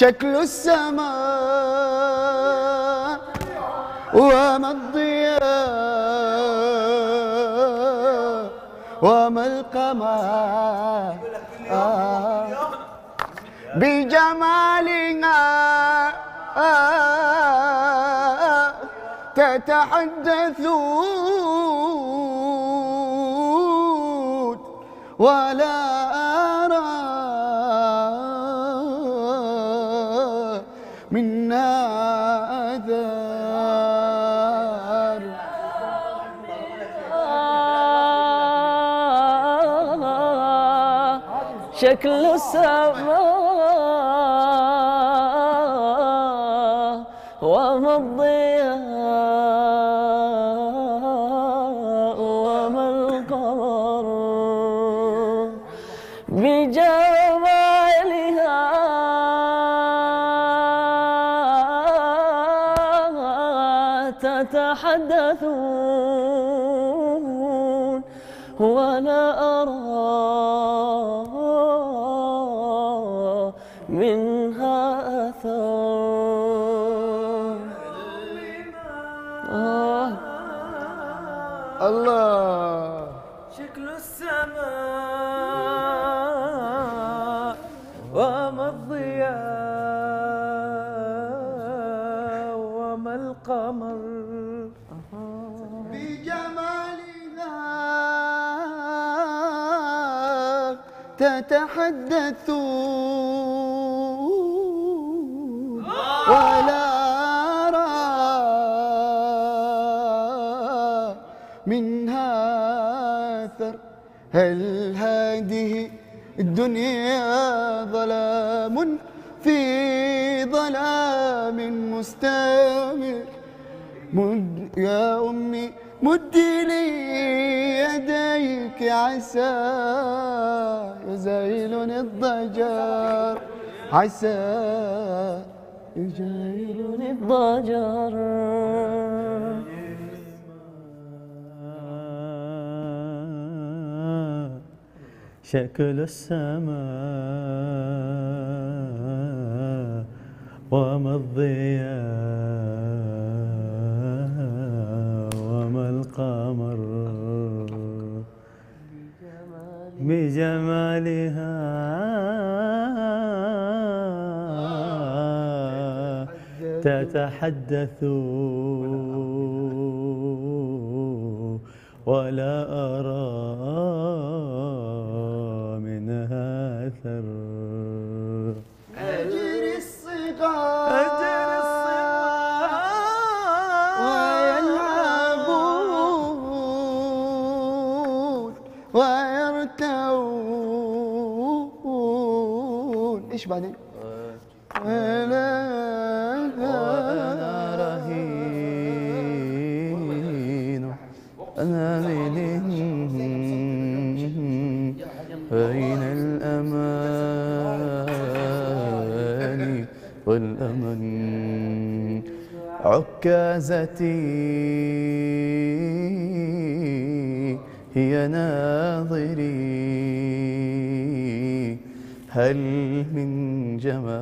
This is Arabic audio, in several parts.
شكل السماء وما الضياء وما القمر. آه. بجمالها تتحدثون ولا شكل السماء وما الضياء وما القمر بجمالها تتحدثون ولا أرى منها أثر. آه الله. شكل السماء. القمر. بجمالها تتحدثون ولا أرى منها أثر. هل هذه الدنيا ظلام؟ ظلام مستمر مد يا أمي مدي لي يديك عسى يزيلني الضجر. عسى يزيلني الضجر. شكل السماء. وما الضياء وما القمر بجمالها. تتحدث ولا أرى ويرتوون. إيش بعدين؟ وأنا رهين أمل بين الأمان والأمن؟ عكازتي. هي ناظري. هل من جمال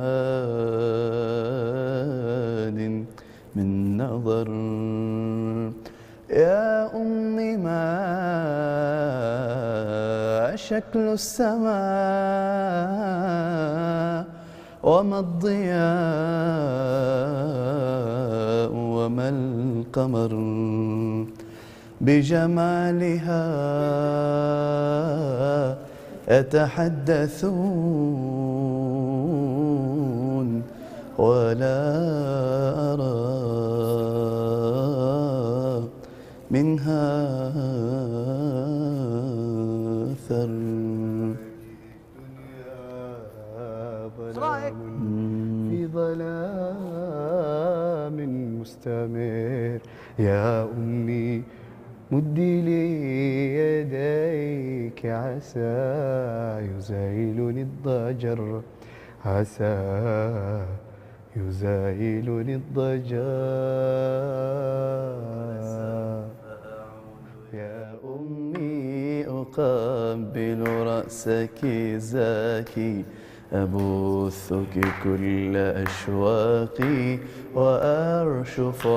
من نظر؟ يا أمي ما شكل السماء وما الضياء وما القمر؟ بجمالها يتحدثون ولا أرى منها أثر. في ظلام مستمر. يا أمي مدي لي يديك عسى يزيلني الضجر عسى يزيلني الضجر. يا أمي أقبل رأسك زاكي أبثك كل أشواقي وأرشف